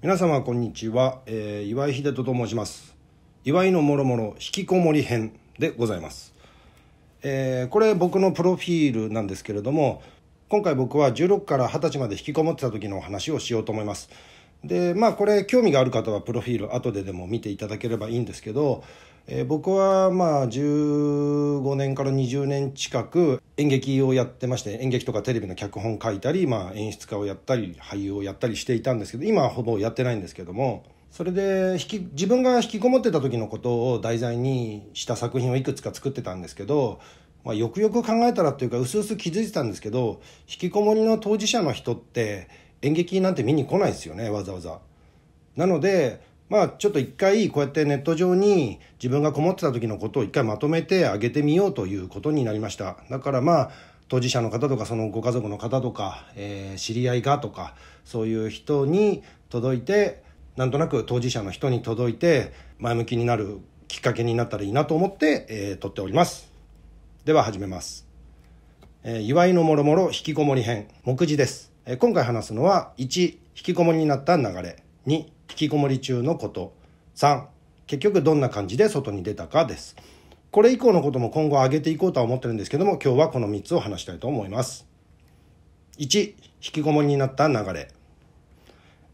皆様こんにちは、えー、岩井秀人と申します。岩井のもろもろ引きこもり編でございます、えー、これ僕のプロフィールなんですけれども今回僕は16から20歳まで引きこもってた時のお話をしようと思います。でまあこれ興味がある方はプロフィール後ででも見ていただければいいんですけど、えー、僕はまあ15年から20年近く演劇をやってまして演劇とかテレビの脚本書いたり、まあ、演出家をやったり俳優をやったりしていたんですけど今はほぼやってないんですけどもそれで引き自分が引きこもってた時のことを題材にした作品をいくつか作ってたんですけど、まあ、よくよく考えたらっていうかうすうす気づいてたんですけど引きこもりの当事者の人って演劇なんて見に来ないですよねわざわざ。なのでまあちょっと一回こうやってネット上に自分がこもってた時のことを一回まとめてあげてみようということになりました。だからまあ当事者の方とかそのご家族の方とか、えー、知り合いがとかそういう人に届いてなんとなく当事者の人に届いて前向きになるきっかけになったらいいなと思って、えー、撮っております。では始めます、えー、祝いのもろもろ引きこもり編目次です、え、今回話すのは1引きこもりになった流れ2きこもり中のこと。3結局どんな感じで外に出たかです。これ以降のことも今後上げていこうとは思ってるんですけども今日はこの3つを話したいと思います。1引きこもりになった流れ、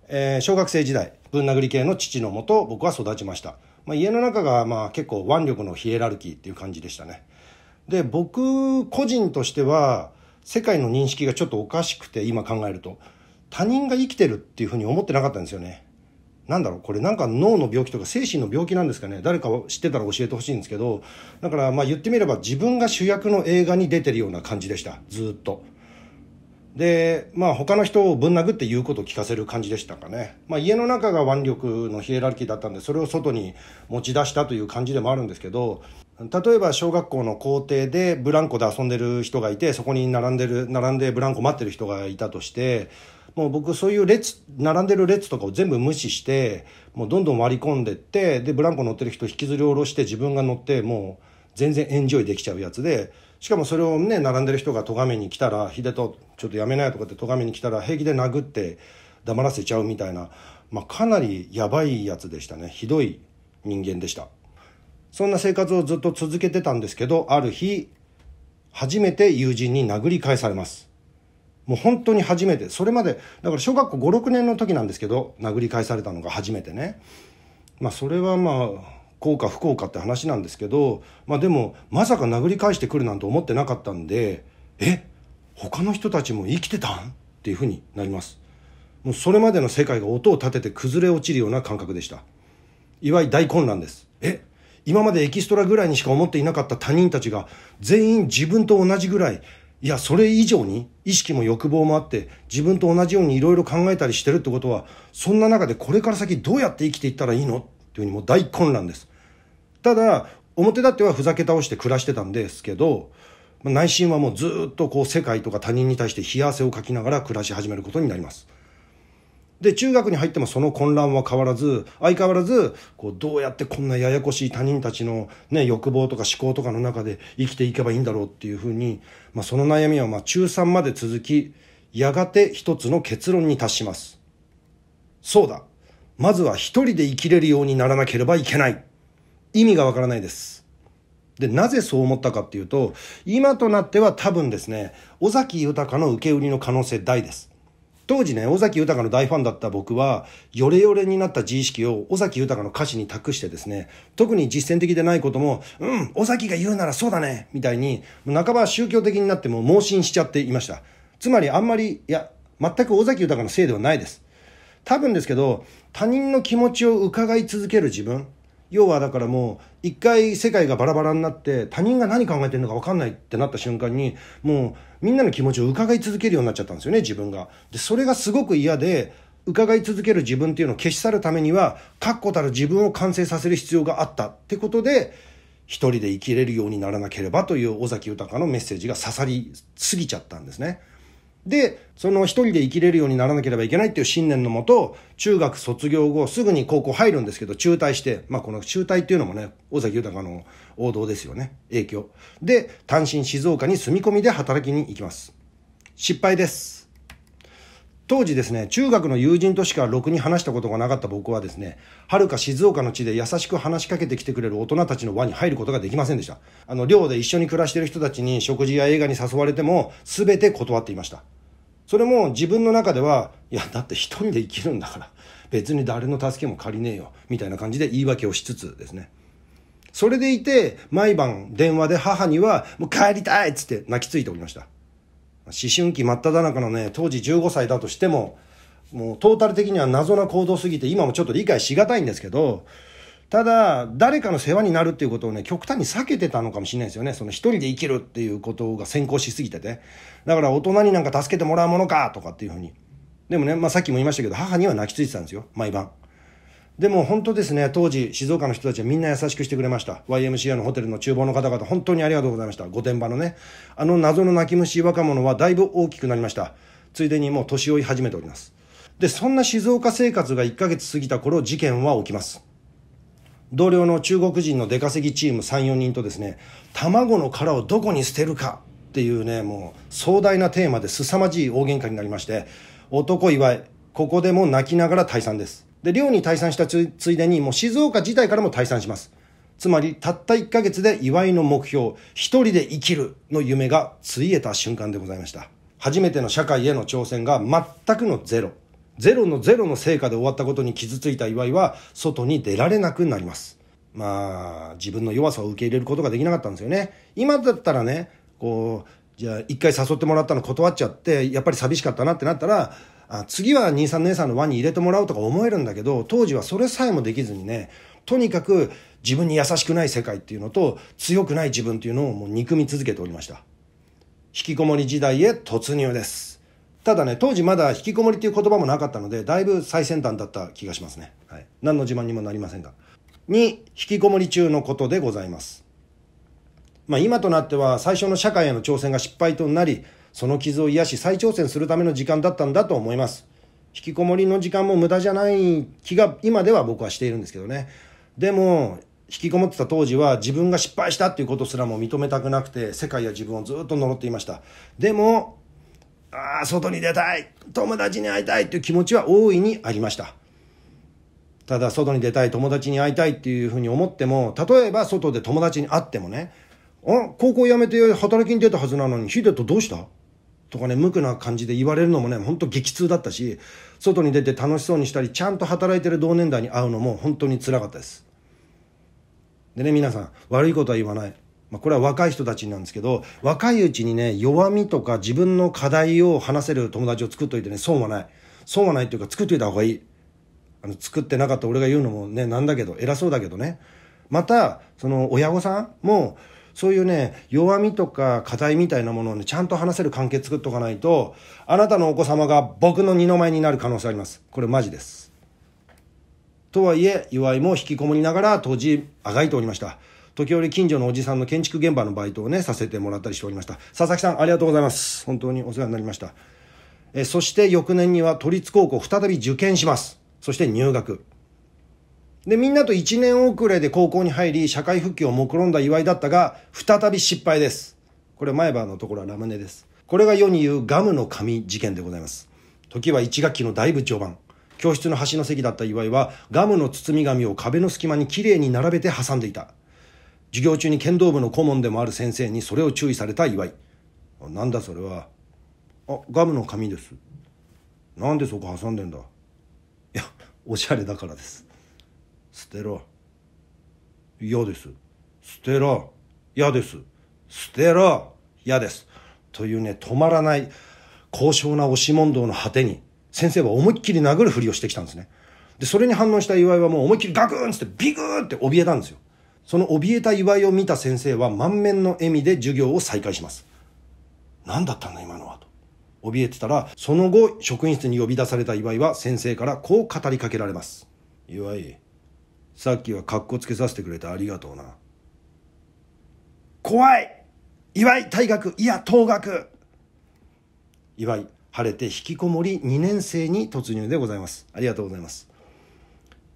えー、小学生時代ぶん殴り系の父のもと僕は育ちました、まあ、家の中がまあ結構腕力のヒエラルキーっていう感じでしたね。で僕個人としては世界の認識がちょっとおかしくて今考えると他人が生きてるっていうふうに思ってなかったんですよね。なんだろうこれなんか脳の病気とか精神の病気なんですかね。誰か知ってたら教えてほしいんですけどだからまあ言ってみれば自分が主役の映画に出てるような感じでした。ずっと。で、まあ他の人をぶん殴って言うことを聞かせる感じでしたかね。まあ家の中が腕力のヒエラルキーだったんで、それを外に持ち出したという感じでもあるんですけど、例えば小学校の校庭でブランコで遊んでる人がいて、そこに並んでる、並んでブランコ待ってる人がいたとして、もう僕そういう列、並んでる列とかを全部無視して、もうどんどん割り込んでって、で、ブランコ乗ってる人引きずり下ろして自分が乗って、もう全然エンジョイできちゃうやつで、しかもそれをね、並んでる人が咎めに来たら、秀とちょっとやめないとかって咎めに来たら、平気で殴って黙らせちゃうみたいな、まあ、かなりやばいやつでしたね。ひどい人間でした。そんな生活をずっと続けてたんですけど、ある日、初めて友人に殴り返されます。もう本当に初めて。それまで、だから小学校5、6年の時なんですけど、殴り返されたのが初めてね。まあそれはまあ、幸か不幸かって話なんですけど、まあでも、まさか殴り返してくるなんて思ってなかったんで、え他の人たちも生きてたん？っていうふうになります。もうそれまでの世界が音を立てて崩れ落ちるような感覚でした。いわゆる大混乱です。え今までエキストラぐらいにしか思っていなかった他人たちが全員自分と同じぐらい、いや、それ以上に意識も欲望もあって自分と同じようにいろいろ考えたりしてるってことは、そんな中でこれから先どうやって生きていったらいいの？っていうふうにもう大混乱です。ただ、表立ってはふざけ倒して暮らしてたんですけど、内心はもうずっとこう世界とか他人に対して冷や汗をかきながら暮らし始めることになります。で、中学に入ってもその混乱は変わらず、相変わらず、こう、どうやってこんなややこしい他人たちのね、欲望とか思考とかの中で生きていけばいいんだろうっていうふうに、まあその悩みはまあ中3まで続き、やがて一つの結論に達します。そうだ。まずは一人で生きれるようにならなければいけない。意味がわからないです。で、なぜそう思ったかっていうと、今となっては多分ですね、尾崎豊の受け売りの可能性大です。当時ね、尾崎豊の大ファンだった僕は、ヨレヨレになった自意識を尾崎豊の歌詞に託してですね、特に実践的でないことも、うん、尾崎が言うならそうだね、みたいに、半ば宗教的になっても盲信しちゃっていました。つまりあんまり、いや、全く尾崎豊のせいではないです。多分ですけど、他人の気持ちを伺い続ける自分、要はだからもう一回世界がバラバラになって他人が何考えてるのか分かんないってなった瞬間にもうみんなの気持ちを伺い続けるようになっちゃったんですよね自分が。でそれがすごく嫌で伺い続ける自分っていうのを消し去るためには確固たる自分を完成させる必要があったってことで一人で生きれるようにならなければという尾崎豊のメッセージが刺さりすぎちゃったんですね。で、その一人で生きれるようにならなければいけないっていう信念のもと、中学卒業後すぐに高校入るんですけど、中退して、まあこの中退っていうのもね、尾崎豊の王道ですよね。影響。で、単身静岡に住み込みで働きに行きます。失敗です。当時ですね、中学の友人としかろくに話したことがなかった僕はですね、はるか静岡の地で優しく話しかけてきてくれる大人たちの輪に入ることができませんでした。あの、寮で一緒に暮らしている人たちに食事や映画に誘われても、すべて断っていました。それも自分の中では、いや、だって一人で生きるんだから、別に誰の助けも借りねえよ、みたいな感じで言い訳をしつつですね。それでいて、毎晩電話で母には、もう帰りたいっつって泣きついておりました。思春期真っ只中のね、当時15歳だとしても、もうトータル的には謎な行動すぎて今もちょっと理解しがたいんですけど、ただ、誰かの世話になるっていうことをね、極端に避けてたのかもしれないですよね。その一人で生きるっていうことが先行しすぎてて。だから大人になんか助けてもらうものかとかっていうふうに。でもね、まあさっきも言いましたけど、母には泣きついてたんですよ、毎晩。でも本当ですね、当時、静岡の人たちはみんな優しくしてくれました。YMCA のホテルの厨房の方々、本当にありがとうございました。御殿場のね。あの謎の泣き虫若者はだいぶ大きくなりました。ついでにもう年老い始めております。で、そんな静岡生活が1ヶ月過ぎた頃、事件は起きます。同僚の中国人の出稼ぎチーム3、4人とですね、卵の殻をどこに捨てるかっていうね、もう壮大なテーマで凄まじい大喧嘩になりまして、男祝い、ここでも泣きながら退散です。で、寮に退散したついでに、もう静岡自体からも退散します。つまり、たった1ヶ月で祝いの目標、一人で生きるの夢がついえた瞬間でございました。初めての社会への挑戦が全くのゼロ。ゼロのゼロの成果で終わったことに傷ついた岩井は、外に出られなくなります。まあ、自分の弱さを受け入れることができなかったんですよね。今だったらね、こう、じゃあ一回誘ってもらったの断っちゃって、やっぱり寂しかったなってなったら、あ次は兄さん姉さんの輪に入れてもらおうとか思えるんだけど、当時はそれさえもできずにね、とにかく自分に優しくない世界っていうのと、強くない自分っていうのをもう憎み続けておりました。引きこもり時代へ突入です。ただね、当時まだ引きこもりっていう言葉もなかったので、だいぶ最先端だった気がしますね。はい。何の自慢にもなりませんが。に、引きこもり中のことでございます。まあ今となっては最初の社会への挑戦が失敗となり、その傷を癒し再挑戦するための時間だったんだと思います。引きこもりの時間も無駄じゃない気が今では僕はしているんですけどね。でも、引きこもってた当時は自分が失敗したっていうことすらも認めたくなくて世界や自分をずっと呪っていました。でも、ああ、外に出たい友達に会いたいっていう気持ちは大いにありました。ただ、外に出たい友達に会いたいっていうふうに思っても、例えば外で友達に会ってもね、あ、高校辞めて働きに出たはずなのに、ヒデとどうした？とかね、無垢な感じで言われるのもね、ほんと激痛だったし、外に出て楽しそうにしたり、ちゃんと働いてる同年代に会うのも本当につらかったです。でね、皆さん、悪いことは言わない。まあ、これは若い人たちなんですけど、若いうちにね、弱みとか自分の課題を話せる友達を作っといてね、損はない。損はないっていうか、作っといた方がいい。あの、作ってなかった俺が言うのもね、なんだけど、偉そうだけどね。また、その、親御さんも、そういうね、弱みとか課題みたいなものをね、ちゃんと話せる関係作っとかないと、あなたのお子様が僕の二の舞になる可能性あります。これマジです。とはいえ、祝いも引きこもりながら当時、あがいておりました。時折近所のおじさんの建築現場のバイトをね、させてもらったりしておりました。佐々木さん、ありがとうございます。本当にお世話になりました。えそして翌年には都立高校再び受験します。そして入学。で、みんなと1年遅れで高校に入り、社会復帰を目論んだ祝いだったが、再び失敗です。これ前歯のところはラムネです。これが世に言うガムの紙事件でございます。時は1学期のだいぶ序盤。教室の端の席だった岩井は、ガムの包み紙を壁の隙間にきれいに並べて挟んでいた。授業中に剣道部の顧問でもある先生にそれを注意された岩井。なんだそれは。あ、ガムの紙です。なんでそこ挟んでんだいや、おしゃれだからです。捨てろ。嫌です。捨てろ。嫌です。捨てろ。嫌です。というね止まらない高尚な押し問答の果てに先生は思いっきり殴るふりをしてきたんですね。でそれに反応した岩井はもう思いっきりガクーンってビグーって怯えたんですよ。その怯えた岩井を見た先生は満面の笑みで授業を再開します。何だったんだ今のはと。怯えてたらその後職員室に呼び出された岩井は先生からこう語りかけられます。岩井さっきはカッコつけさせてくれてありがとうな。怖い岩井退学、いや、退学岩井、晴れて引きこもり2年生に突入でございます。ありがとうございます。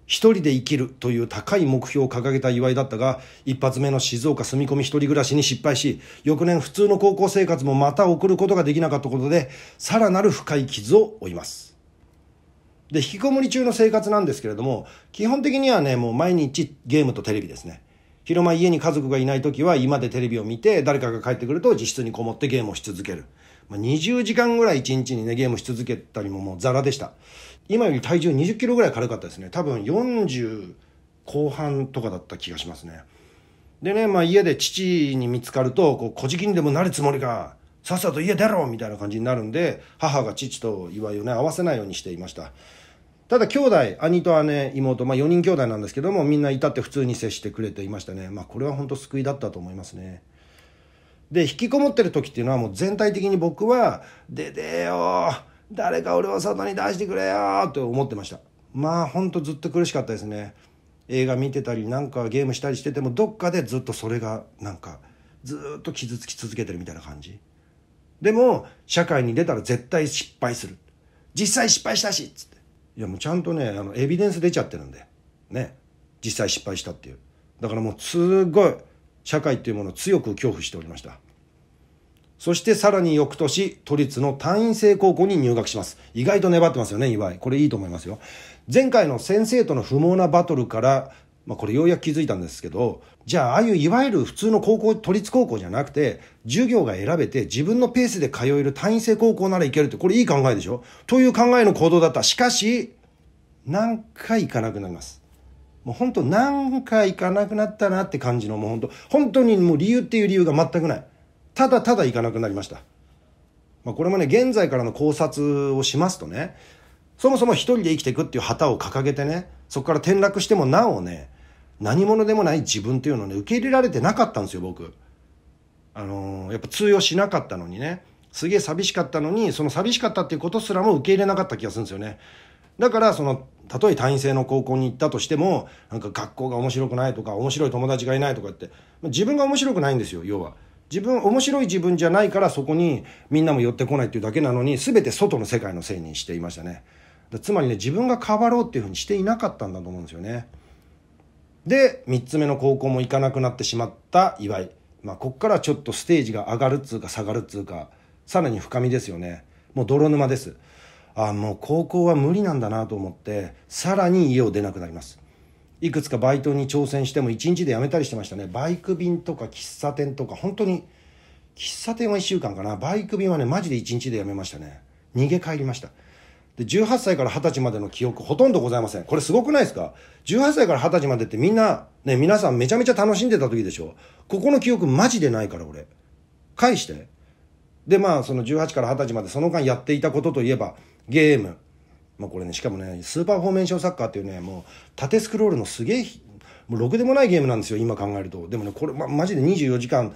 一人で生きるという高い目標を掲げた岩井だったが、一発目の静岡住み込み一人暮らしに失敗し、翌年普通の高校生活もまた送ることができなかったことで、さらなる深い傷を負います。で、引きこもり中の生活なんですけれども、基本的にはね、もう毎日ゲームとテレビですね。昼間家に家族がいない時は今でテレビを見て、誰かが帰ってくると自室にこもってゲームをし続ける。まあ、20時間ぐらい1日にね、ゲームし続けたりももうザラでした。今より体重20キロぐらい軽かったですね。多分40後半とかだった気がしますね。でね、まあ家で父に見つかると、こう、小じにでもなるつもりか、さっさと家出ろみたいな感じになるんで、母が父と祝いをね、合わせないようにしていました。ただ兄弟、兄と姉、妹、まあ4人兄弟なんですけども、みんないたって普通に接してくれていましたね。まあこれは本当救いだったと思いますね。で、引きこもってる時っていうのはもう全体的に僕は、出てよ誰か俺を外に出してくれよって思ってましたまあほんとずっと苦しかったですね映画見てたりなんかゲームしたりしててもどっかでずっとそれがなんかずっと傷つき続けてるみたいな感じでも社会に出たら絶対失敗する実際失敗したしっつっていやもうちゃんとねあのエビデンス出ちゃってるんでね実際失敗したっていうだからもうすごい社会っていうものを強く恐怖しておりましたそしてさらに翌年、都立の単位制高校に入学します。意外と粘ってますよね、岩井。これいいと思いますよ。前回の先生との不毛なバトルから、まあこれようやく気づいたんですけど、じゃあああいういわゆる普通の高校、都立高校じゃなくて、授業が選べて自分のペースで通える単位制高校ならいけるって、これいい考えでしょ？という考えの行動だった。しかし、何回行かなくなります。もう本当何回行かなくなったなって感じの、もう本当、本当にもう理由っていう理由が全くない。ただただ行かなくなりました。まあ、これもね、現在からの考察をしますとね、そもそも一人で生きていくっていう旗を掲げてね、そこから転落してもなおね、何者でもない自分っていうのをね、受け入れられてなかったんですよ、僕。あのー、やっぱ通用しなかったのにね、すげえ寂しかったのに、その寂しかったっていうことすらも受け入れなかった気がするんですよね。だから、その、たとえ単位制の高校に行ったとしても、なんか学校が面白くないとか、面白い友達がいないとかって、自分が面白くないんですよ、要は。自分、面白い自分じゃないからそこにみんなも寄ってこないっていうだけなのに、全て外の世界のせいにしていましたね。つまりね、自分が変わろうっていうふうにしていなかったんだと思うんですよね。で、3つ目の高校も行かなくなってしまった岩井。まあ、こっからちょっとステージが上がるっつうか下がるっつうか、さらに深みですよね。もう泥沼です。ああ、もう高校は無理なんだなと思って、さらに家を出なくなります。いくつかバイトに挑戦しても1日で辞めたりしてましたねバイク便とか喫茶店とか本当に喫茶店は1週間かなバイク便はねマジで1日で辞めましたね逃げ帰りましたで18歳から20歳までの記憶ほとんどございません。これすごくないですか？18歳から20歳までってみんなね皆さんめちゃめちゃ楽しんでた時でしょ？ここの記憶マジでないから俺。返して。でまあその18から20歳までその間やっていたことといえばゲーム。まあこれね、しかもね、スーパーフォーメーションサッカーっていうね、もう縦スクロールのすげえ、もうろくでもないゲームなんですよ、今考えると。でもね、これ、ま、マジで24時間、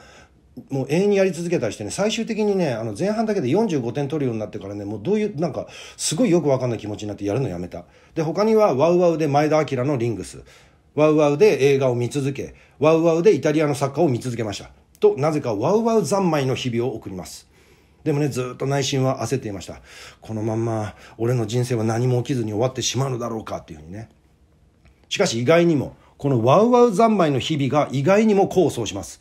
もう永遠にやり続けたりしてね、最終的にね、あの前半だけで45点取るようになってからね、もうどういう、なんか、すごいよくわかんない気持ちになってやるのやめた。で、他には、ワウワウで前田明のリングス、ワウワウで映画を見続け、ワウワウでイタリアのサッカーを見続けました。と、なぜかワウワウ三昧の日々を送ります。でもね、ずっと内心は焦っていました。このまんま、俺の人生は何も起きずに終わってしまうのだろうかっていうふうにね。しかし意外にも、このワウワウ三昧の日々が意外にも功を奏します。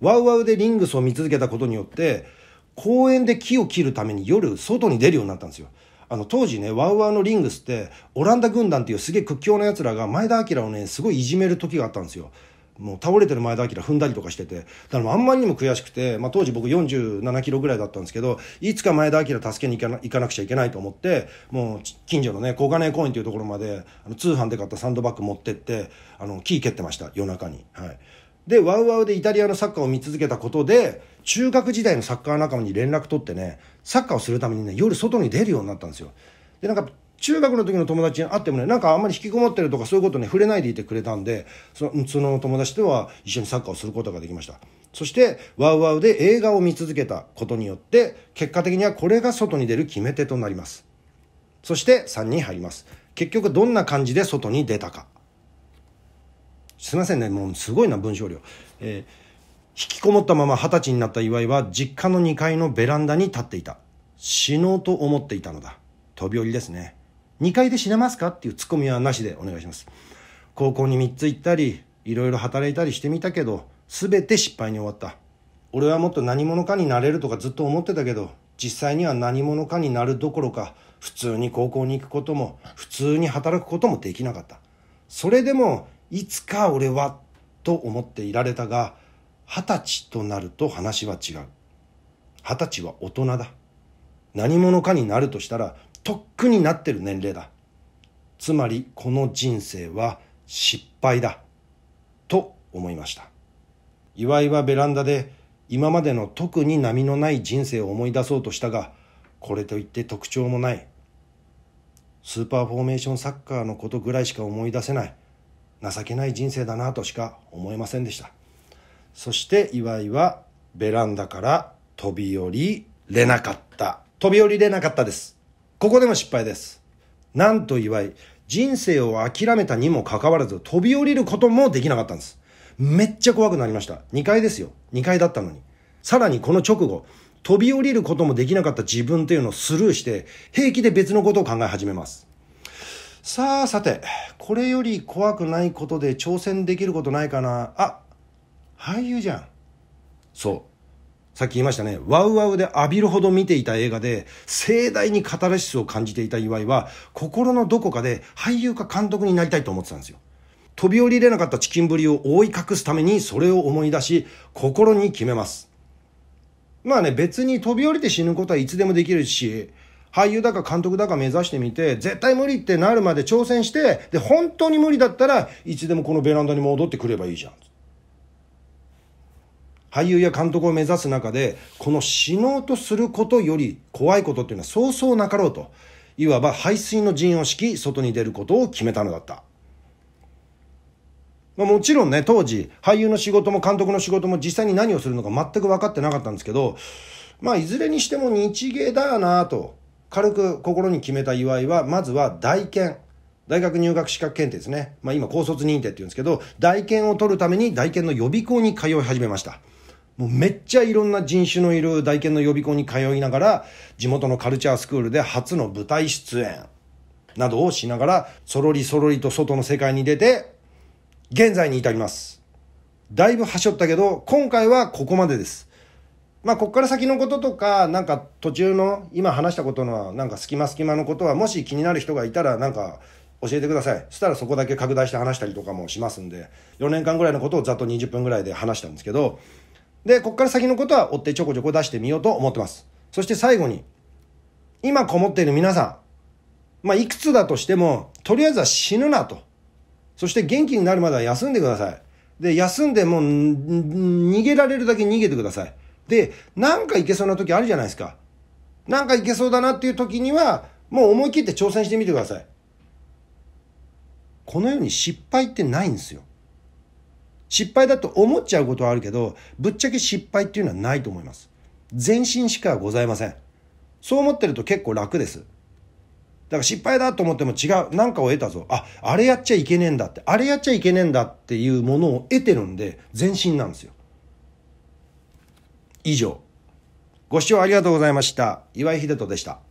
ワウワウでリングスを見続けたことによって、公園で木を切るために夜外に出るようになったんですよ。あの当時ね、ワウワウのリングスって、オランダ軍団っていうすげえ屈強な奴らが前田明をね、すごいいじめる時があったんですよ。もう倒れてる前田明踏んだりとかしてて、だからあんまりにも悔しくて、まあ当時僕47キロぐらいだったんですけど、いつか前田明助けに行かな行かなくちゃいけないと思って、もう近所のね、小金井公園っていうところまで、あの通販で買ったサンドバッグ持ってって、あの、木蹴ってました、夜中に。はい。で、ワウワウでイタリアのサッカーを見続けたことで、中学時代のサッカー仲間に連絡取ってね、サッカーをするためにね、夜外に出るようになったんですよ。で、なんか、中学の時の友達に会ってもね、なんかあんまり引きこもってるとかそういうことね、触れないでいてくれたんで、その、その友達とは一緒にサッカーをすることができました。そして、ワウワウで映画を見続けたことによって、結果的にはこれが外に出る決め手となります。そして3に入ります。結局どんな感じで外に出たか。すいませんね、もうすごいな文章量。えー、引きこもったまま二十歳になった岩井は実家の2階のベランダに立っていた。死のうと思っていたのだ。飛び降りですね。2階で死ねますかっていうツッコミはなしでお願いします高校に3つ行ったりいろいろ働いたりしてみたけど全て失敗に終わった俺はもっと何者かになれるとかずっと思ってたけど実際には何者かになるどころか普通に高校に行くことも普通に働くこともできなかったそれでもいつか俺はと思っていられたが二十歳となると話は違う。二十歳は大人だ。何者かになるとしたらとっくになってる年齢だ。つまりこの人生は失敗だ。と思いました。岩井はベランダで今までの特に波のない人生を思い出そうとしたがこれといって特徴もない。スーパーフォーメーションサッカーのことぐらいしか思い出せない。情けない人生だなとしか思えませんでした。そして岩井はベランダから飛び降りれなかった。飛び降りれなかったです。ここでも失敗です。なんと岩井人生を諦めたにもかかわらず飛び降りることもできなかったんです。めっちゃ怖くなりました。2階ですよ。2階だったのに。さらにこの直後飛び降りることもできなかった自分というのをスルーして平気で別のことを考え始めます。さあさてこれより怖くないことで挑戦できることないかな？あ俳優じゃん。そう。さっき言いましたね。ワウワウで浴びるほど見ていた映画で盛大にカタルシスを感じていた岩井は心のどこかで俳優か監督になりたいと思ってたんですよ。飛び降りれなかったチキンぶりを覆い隠すためにそれを思い出し心に決めます。まあね別に飛び降りて死ぬことはいつでもできるし俳優だか監督だか目指してみて、絶対無理ってなるまで挑戦して、で、本当に無理だったらいつでもこのベランダに戻ってくればいいじゃん。俳優や監督を目指す中で、この死のうとすることより怖いことっていうのはそうそうなかろうと。いわば排水の陣を敷き、外に出ることを決めたのだった。まあ、もちろんね、当時、俳優の仕事も監督の仕事も実際に何をするのか全く分かってなかったんですけど、まあ、いずれにしても日芸だよなと。軽く心に決めた岩井は、まずは大検。大学入学資格検定ですね。まあ今高卒認定って言うんですけど、大検を取るために大検の予備校に通い始めました。もうめっちゃいろんな人種のいる大検の予備校に通いながら、地元のカルチャースクールで初の舞台出演などをしながら、そろりそろりと外の世界に出て、現在に至ります。だいぶはしょったけど、今回はここまでです。まあ、ここから先のこととか、なんか途中の今話したことのなんか隙間隙間のことは、もし気になる人がいたら、なんか教えてください。そしたらそこだけ拡大して話したりとかもしますんで、4年間ぐらいのことをざっと20分ぐらいで話したんですけど、で、ここから先のことは追ってちょこちょこ出してみようと思ってます。そして最後に、今こもっている皆さん、まあ、いくつだとしても、とりあえずは死ぬなと。そして元気になるまでは休んでください。で、休んでもう逃げられるだけ逃げてください。で、なんかいけそうな時あるじゃないですか。なんかいけそうだなっていう時には、もう思い切って挑戦してみてください。このように失敗ってないんですよ。失敗だと思っちゃうことはあるけど、ぶっちゃけ失敗っていうのはないと思います。前進しかございません。そう思ってると結構楽です。だから失敗だと思っても違う、なんかを得たぞ。あ、あれやっちゃいけねえんだって、あれやっちゃいけねえんだっていうものを得てるんで、前進なんですよ。以上。ご視聴ありがとうございました。岩井秀人でした。